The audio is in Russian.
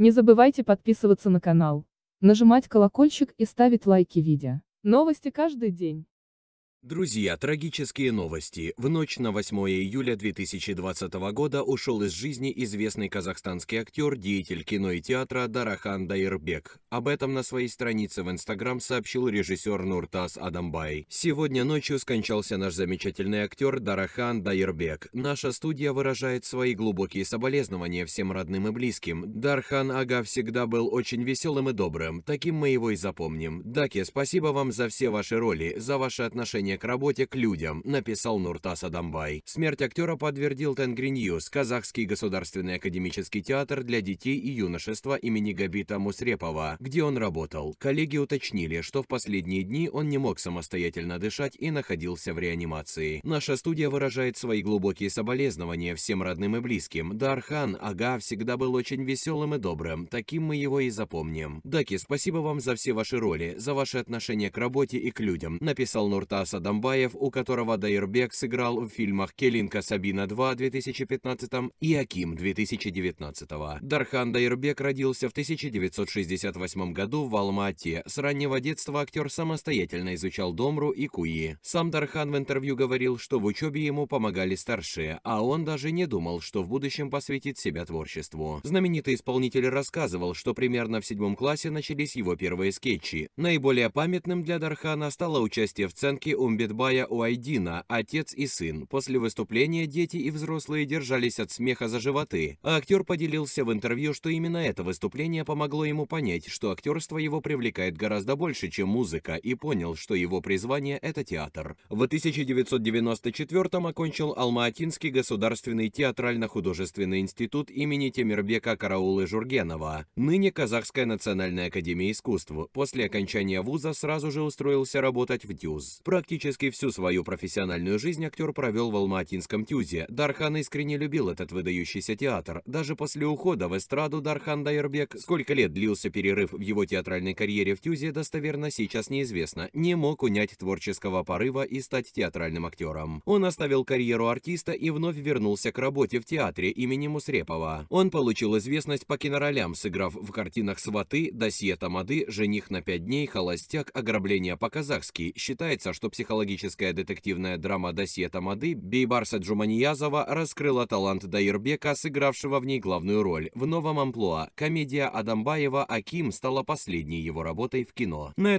Не забывайте подписываться на канал, нажимать колокольчик и ставить лайки видео. Новости каждый день. Друзья, трагические новости. В ночь на 8 июля 2020 года ушел из жизни известный казахстанский актер, деятель кино и театра Дарахан Дайрбек. Об этом на своей странице в Инстаграм сообщил режиссер Нуртас Адамбай. Сегодня ночью скончался наш замечательный актер Дарахан Дайрбек. Наша студия выражает свои глубокие соболезнования всем родным и близким. Дархан Ага всегда был очень веселым и добрым. Таким мы его и запомним. Даки, спасибо вам за все ваши роли, за ваши отношения отношение к работе к людям, написал Нуртас Адамбай. Смерть актера подтвердил Tengrinews, Казахский государственный академический театр для детей и юношества имени Габита Мусрепова, где он работал. Коллеги уточнили, что в последние дни он не мог самостоятельно дышать и находился в реанимации. Наша студия выражает свои глубокие соболезнования всем родным и близким. Дархан Ага всегда был очень веселым и добрым, таким мы его и запомним. Даке, спасибо вам за все ваши роли, за ваше отношение к работе и к людям, написал Нуртас Адамбаев, у которого Дайрбек сыграл в фильмах «Келинка Сабина 2» 2015 и «Аким» 2019. Дархан Дайрбек родился в 1968 году в Алма-Ате. С раннего детства актер самостоятельно изучал домру и куи. Сам Дархан в интервью говорил, что в учебе ему помогали старшие, а он даже не думал, что в будущем посвятит себя творчеству. Знаменитый исполнитель рассказывал, что примерно в седьмом классе начались его первые скетчи. Наиболее памятным для Дархана стало участие в ценке у Умбетбая Уайдина, отец и сын. После выступления дети и взрослые держались от смеха за животы, а актер поделился в интервью, что именно это выступление помогло ему понять, что актерство его привлекает гораздо больше, чем музыка, и понял, что его призвание – это театр. В 1994-м окончил Алма-Атинский государственный театрально-художественный институт имени Темирбека Караулы Жургенова, ныне Казахская национальная академия искусств. После окончания вуза сразу же устроился работать в ДЮЗ. Практически Практически всю свою профессиональную жизнь актер провел в Алма-Атинском ТЮЗе. Дархан искренне любил этот выдающийся театр. Даже после ухода в эстраду Дархан Дайербек, сколько лет длился перерыв в его театральной карьере в ТЮЗе, достоверно сейчас неизвестно, не мог унять творческого порыва и стать театральным актером. Он оставил карьеру артиста и вновь вернулся к работе в театре имени Мусрепова. Он получил известность по киноролям, сыграв в картинах «Сваты», «Досье Тамады», «Жених на пять дней», «Холостяк», «Ограбление по-казахски». Считается, что психология психологическая детективная драма «Досье Тамады» Бейбарса Джуманиязова раскрыла талант Дайрбека, сыгравшего в ней главную роль. В новом амплуа комедия Адамбаева «Аким» стала последней его работой в кино. На